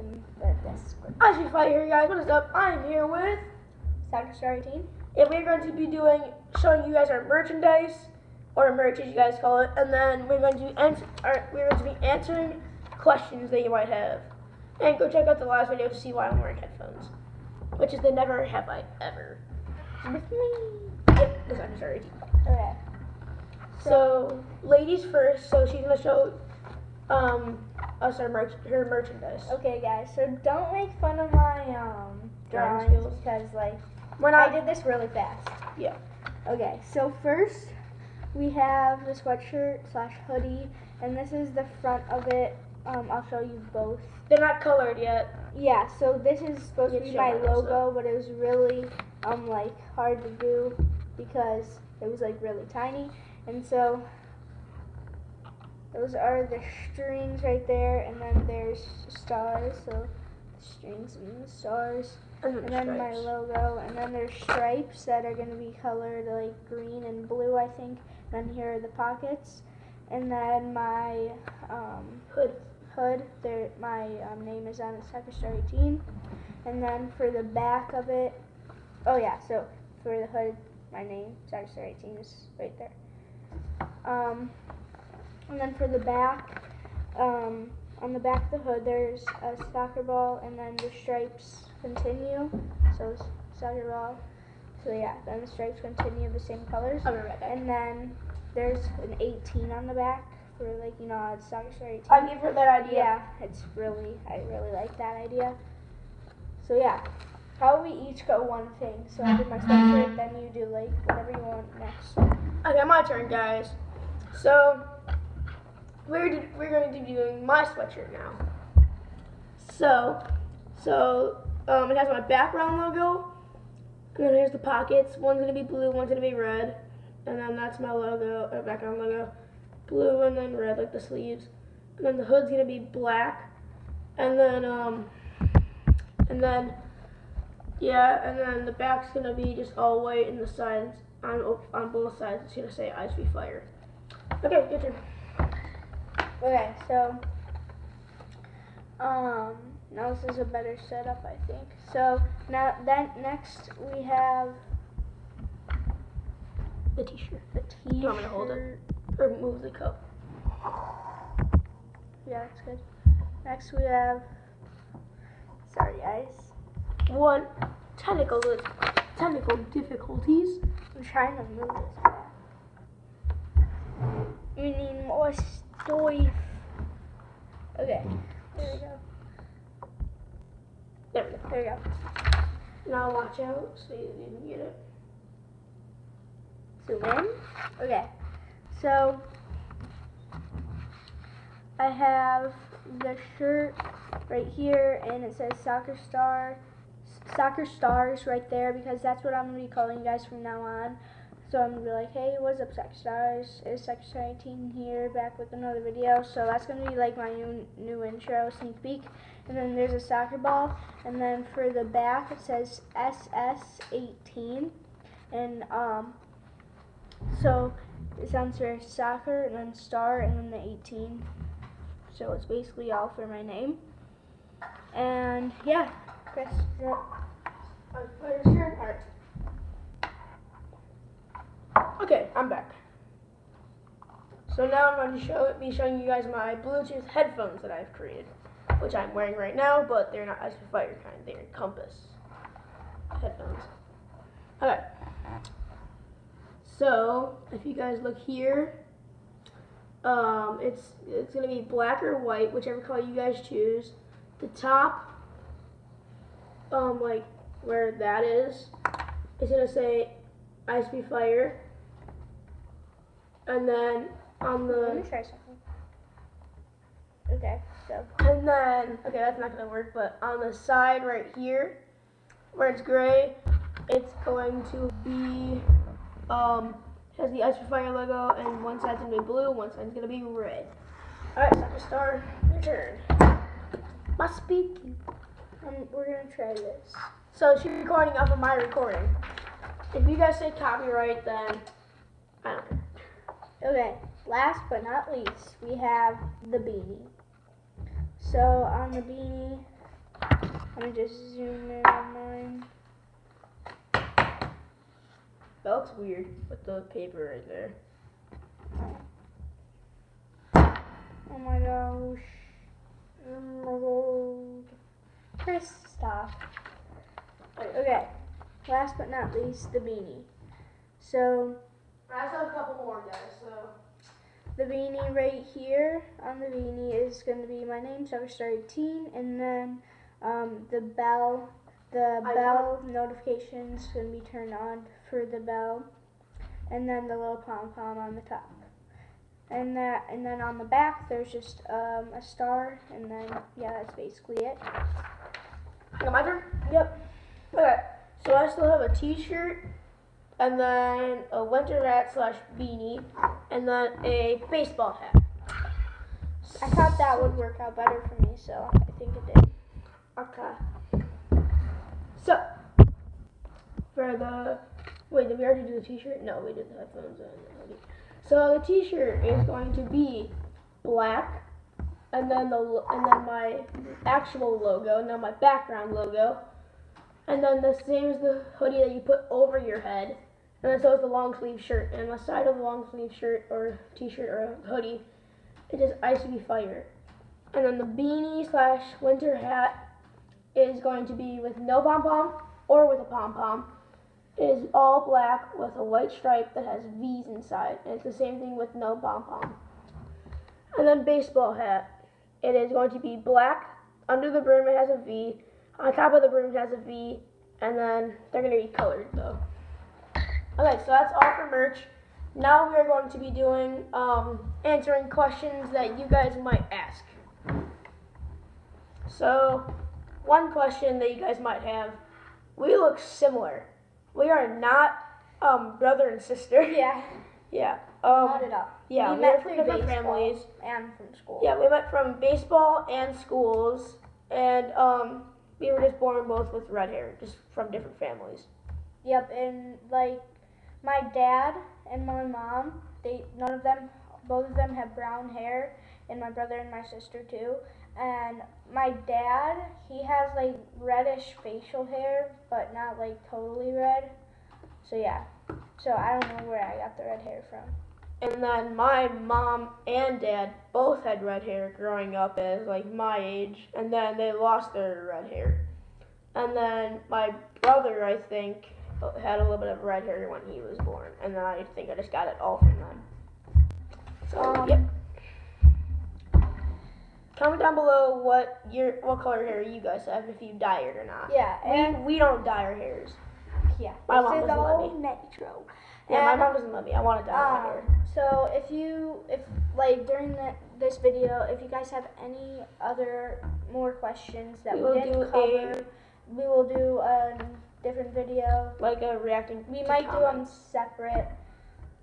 in the description. As you fight here, guys, what is up? I'm here with, Star 18. and we're going to be doing, showing you guys our merchandise, or merch as you guys call it, and then we're going to answer, we're going to be answering questions that you might have. And go check out the last video to see why I'm wearing headphones, which is the never have I ever. With me. Yep, the Soccer Star 18. Okay. So, ladies first. So she's gonna show um us our merch, her merchandise. Okay, guys. So don't make fun of my um Drawing drawings skills. because like We're I did this really fast. Yeah. Okay. So first we have the sweatshirt slash hoodie, and this is the front of it. Um, I'll show you both. They're not colored yet. Yeah, so this is supposed to be my logo, but it was really um like hard to do because it was like really tiny. And so those are the strings right there and then there's stars, so the strings and the stars. And And then my logo and then there's stripes that are gonna be colored like green and blue I think. And then here are the pockets. And then my um hood. hood. There, my um, name is on it, Star 18. And then for the back of it, oh yeah, so for the hood, my name, Star 18, is right there. Um, and then for the back, um, on the back of the hood, there's a soccer ball, and then the stripes continue. So soccer ball. So yeah, then the stripes continue the same colors. Right. And then there's an 18 on the back for like you know it's Soccer Star 18. I give her that idea. Yeah, it's really I really like that idea. So yeah, how we each go one thing? So I do my sweatshirt, then you do like whatever you want next. Okay, my turn, guys. So we're d- we're going to be doing my sweatshirt now. So so um, it has my background logo, and then here's the pockets. One's gonna be blue, one's gonna be red, and then that's my logo, uh, background logo, blue and then red like the sleeves, and then the hood's gonna be black, and then um, and then yeah, and then the back's gonna be just all white, and the sides on on both sides it's gonna say "Ice v. Fire." Okay, your turn. Okay, so um now this is a better setup I think. So now then next we have The T-shirt. the t-shirt. Do You want me to hold it? Or move the cup. Yeah, that's good. Next we have sorry guys. One technical technical difficulties. I'm trying to move this. You need more Okay, there we go. There we go. Now watch out so you didn't get it. Zoom in. Okay, so I have the shirt right here, and it says Soccer Star, Soccer Stars right there because that's what I'm gonna be calling you guys from now on. So I'm gonna be like, hey, what's up, Sex Stars? It's Sex 19 here, back with another video. So that's gonna be like my new new intro sneak peek. And then there's a soccer ball, and then for the back it says SS18, and um. So it sounds for soccer and then star and then the 18. So it's basically all for my name. And yeah, Chris. Alright, where's your turn? Okay, I'm back. So now I'm going to show be showing you guys my Bluetooth headphones that I've created, which I'm wearing right now, but they're not Ice Fire kind. They're Compass headphones. Okay. So if you guys look here, um, it's it's gonna be black or white, whichever color you guys choose. The top, um, like where that is, is gonna say Ice Fire. And then on Let me the try something. Okay, so and then okay, that's not gonna work, but on the side right here, where it's gray, it's going to be um has the Ice for Fire logo, and one side's gonna be blue, one side's gonna be red. All right, Soccer Star, your turn. My speaking. um, we're gonna try this. So she's recording off of my recording. If you guys say copyright, then I don't care. Okay, last but not least, we have the beanie. So on the beanie, let me just zoom in on mine. That looks weird with the paper right there. Oh my gosh. Emerald. Chris, stop. Okay. Last but not least, the beanie. So I still have a couple more guys, so the beanie right here on the beanie is going to be my name, Star 18, and then um, the bell, the I bell notifications going to be turned on for the bell, and then the little pom pom on the top. And that, and then on the back, there's just um, a star, and then yeah, that's basically it. I got my turn. Yep. Okay, so I still have a T-shirt, and then a winter hat slash beanie, and then a baseball hat. I thought that would work out better for me, so I think it did. Okay. So for the wait, did we already do the T-shirt? No, we did the headphones and the hoodie. So the T-shirt is going to be black, and then the and then my actual logo, now my background logo, and then the same as the hoodie that you put over your head, and then so is the long sleeve shirt. And on the side of the long sleeve shirt or T-shirt or hoodie, it is icy fire. And then the beanie slash winter hat is going to be with no pom pom or with a pom pom. It is all black with a white stripe that has V's inside, and it's the same thing with no pom pom. And then baseball hat. It is going to be black. Under the brim it has a V. On top of the brim it has a V, and then they're going to be colored though. Okay, so that's all for merch. Now we are going to be doing um, answering questions that you guys might ask. So, one question that you guys might have: We look similar. We are not um, brother and sister. Yeah. Yeah. Um, Not at all. yeah, we we met from different families. and from school. Yeah, we met from baseball and schools, and um, we were just born both with red hair, just from different families. Yep, and like my dad and my mom, they none of them, both of them have brown hair, and my brother and my sister too. And my dad, he has like reddish facial hair, but not like totally red. So yeah, so I don't know where I got the red hair from. And then my mom and dad both had red hair growing up as like my age, and then they lost their red hair. And then my brother, I think, had a little bit of red hair when he was born, and then I think I just got it all from them. So Um, yep. Comment down below what your what color hair you guys have if you dye it or not. Yeah, and We we don't dye our hairs. yeah, My mom doesn't let me. natural. Yeah, my mom doesn't let me. I want to dye my Um, hair. so if you, if like during the, this video, if you guys have any other more questions that We we, will didn't do a- cover, we will do a different video. Like a reacting. We might do them separate.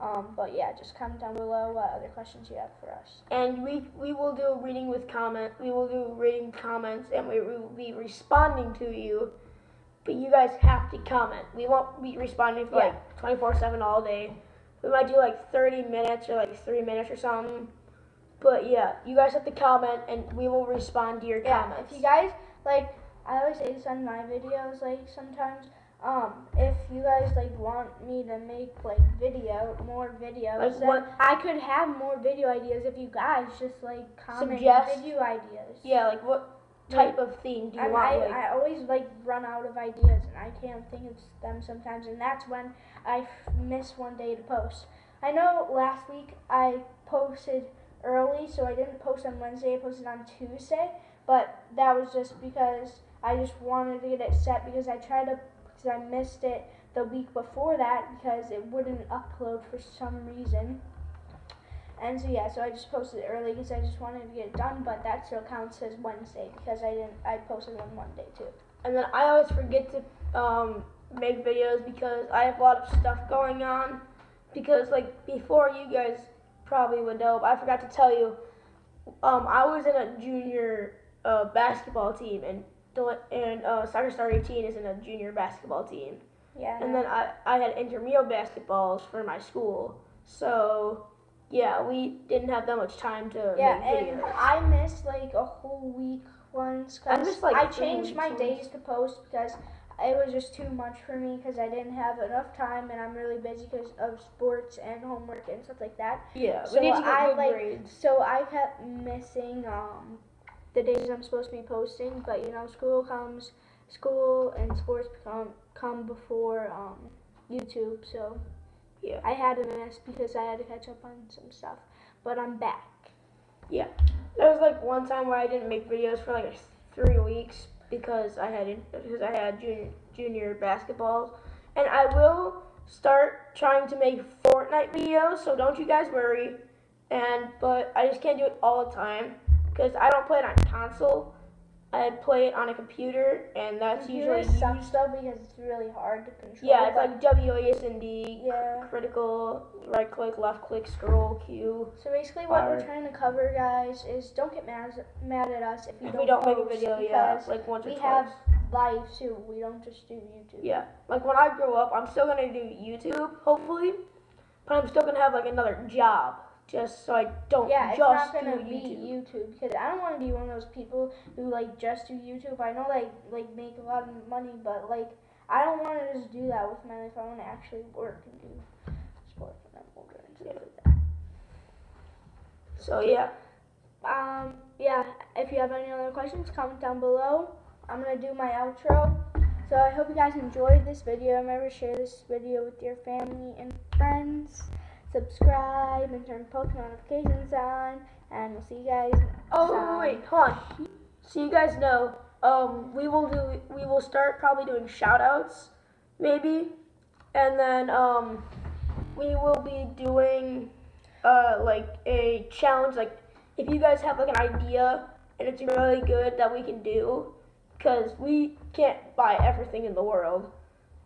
Um, but yeah, just comment down below what other questions you have for us. And we we will do reading with comment. We will do reading comments, and we will be responding to you. But you guys have to comment. We won't be responding for Yeah. like 24/7 all day. We might do like 30 minutes or like three minutes or something. But yeah, you guys have to comment, and we will respond to your Yeah, comments. if you guys like, I always say this on my videos. Like sometimes, um, if you guys like want me to make like video, more videos, Like then what- I could have more video ideas if you guys just like comment Suggest- video ideas. yeah, like what type of theme do you I, want? I, like, I always like run out of ideas and I can't think of them sometimes, and that's when I f- miss one day to post. I know last week I posted early, so I didn't post on Wednesday. I posted on Tuesday, but that was just because I just wanted to get it set because I tried to because I missed it the week before that because it wouldn't upload for some reason. And so yeah, so I just posted it early because I just wanted to get it done, but that still counts as Wednesday because I didn't I posted on Monday too. And then I always forget to um, make videos because I have a lot of stuff going on. Because like before, you guys probably would know, but I forgot to tell you. Um, I was in a junior uh, basketball team, and and uh, Soccer Star 18 is in a junior basketball team. Yeah. And then I, I had intramural basketballs for my school. So yeah, we didn't have that much time to yeah, and. I missed like a whole week I because missed, like, I changed my days to post because it was just too much for me because I didn't have enough time and I'm really busy because of sports and homework and stuff like that. Yeah, So we need to get I, good like- grades. So I kept missing um, the days I'm supposed to be posting, but you know, school comes, school and sports become come before um, YouTube. So Yeah. I had to miss because I had to catch up on some stuff, but I'm back. Yeah, there was like one time where I didn't make videos for like three weeks because I had because I had junior junior basketballs, and I will start trying to make Fortnite videos. So don't you guys worry. And but I just can't do it all the time because I don't play it on console. I play it on a computer, and that's usually sucks though because it's really hard to control. yeah, it's like WASD, Yeah. critical, right click, left click, scroll, Q. So basically, what we're trying to cover, guys, is don't get mad mad at us if you If don't we don't make a video, yeah, like once or we twice. have lives too. We don't just do YouTube. Yeah, like when I grow up, I'm still gonna do YouTube, hopefully, but I'm still gonna have like another job, just so I don't Yeah, it's just not gonna do be YouTube. YouTube because I don't want to be one of those people who like just do YouTube. I know like like make a lot of money, but like I don't want to just do that with my life. I want to actually work and do sports when I'm older and stuff like that. So yeah, Um, yeah, if you have any other questions, comment down below. I'm gonna do my outro. So I hope you guys enjoyed this video. Remember, share this video with your family and friends. Subscribe and turn post notifications on. And we'll see you guys. Oh So- wait, hold on. So you guys know, um, we will do we will start probably doing shoutouts, maybe, and then um, we will be doing uh like a challenge. Like if you guys have like an idea and it's really good that we can do, because we can't buy everything in the world,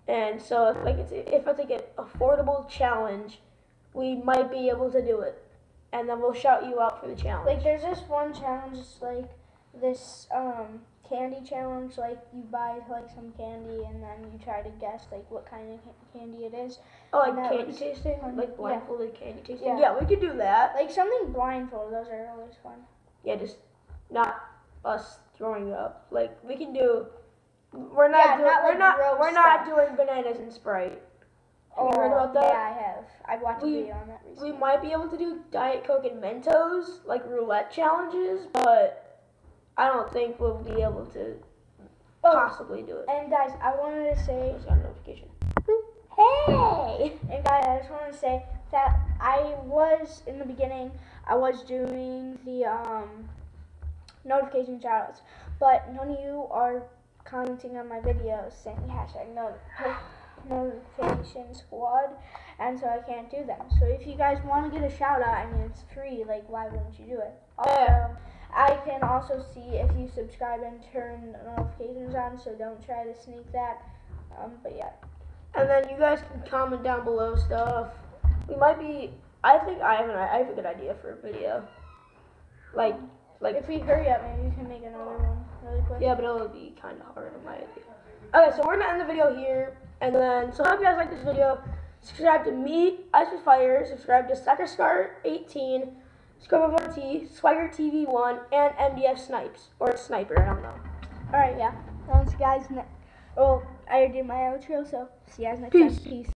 and so if like it's if it's like an affordable challenge, we might be able to do it, and then we'll shout you out for the challenge. Like, there's this one challenge, it's like this um candy challenge. Like, you buy like some candy and then you try to guess like what kind of ca- candy it is. Oh, like candy tasting, like Yeah. blindfolded candy tasting. Yeah. Yeah. we could do that. Like something blindfolded. Those are always fun. Yeah, just not us throwing up. Like we can do. We're not. Yeah, doing, not, we're like, not. gross We're not doing bananas and Sprite. Have you heard about that? Oh, Yeah, I have. I watched We- a video on that recently. We might be able to do Diet Coke and Mentos, like roulette challenges, but I don't think we'll be able to Oh. possibly do it. And guys, I wanted to say, Just got a notification. hey! And guys, I just wanted to say that I was in the beginning. I was doing the um notification shoutouts, but none of you are commenting on my videos saying hashtag no, notification squad, and so I can't do them. So if you guys want to get a shout out, I mean it's free. Like why wouldn't you do it? Also, I can also see if you subscribe and turn notifications on, so don't try to sneak that. Um, but yeah. And then you guys can comment down below stuff. We might be. I think I have an. I have a good idea for a video. Like, like If we hurry up, maybe we can make another one really quick. yeah, but it'll be kind of hard in my idea. Okay, so we're gonna end the video here, and then so hope you guys like this video. Subscribe to me, Ice with Fire. Subscribe to Soccer Star 18, Scrub of T, Swagger TV 1, and MDF Snipes or Sniper. I don't know. All right, yeah. I'll see you guys. Oh, I already did my outro, so see you guys next Peace. time. Peace.